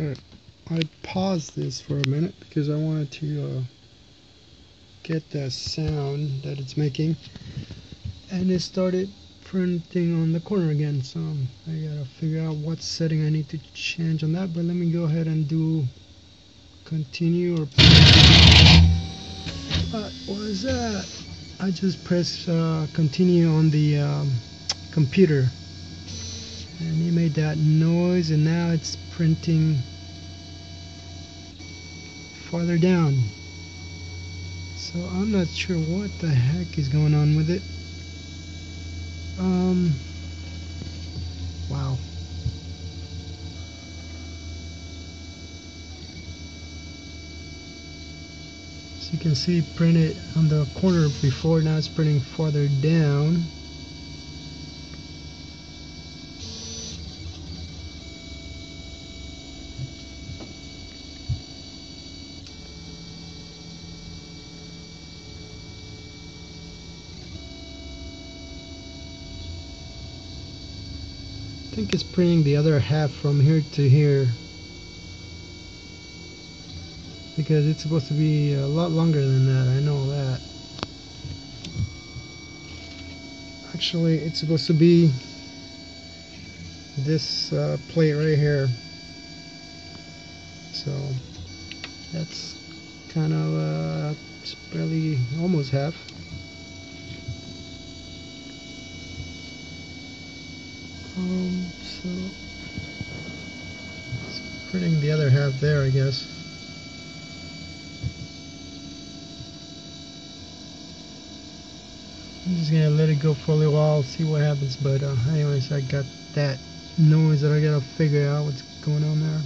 I paused this for a minute because I wanted to uh, get the sound that it's making. And it started printing on the corner again so I gotta figure out what setting I need to change on that. But let me go ahead and do continue or what was that? I just pressed uh, continue on the um, computer and he made that noise and now it's printing farther down. So I'm not sure what the heck is going on with it. Um wow. So you can see printed on the corner before now it's printing farther down think it's printing the other half from here to here. Because it's supposed to be a lot longer than that I know that. Actually it's supposed to be this uh, plate right here. So that's kind of uh, barely almost half. Um, so it's printing the other half there, I guess. I'm just gonna let it go for a little while, see what happens. But uh, anyways, I got that noise that I gotta figure out what's going on there.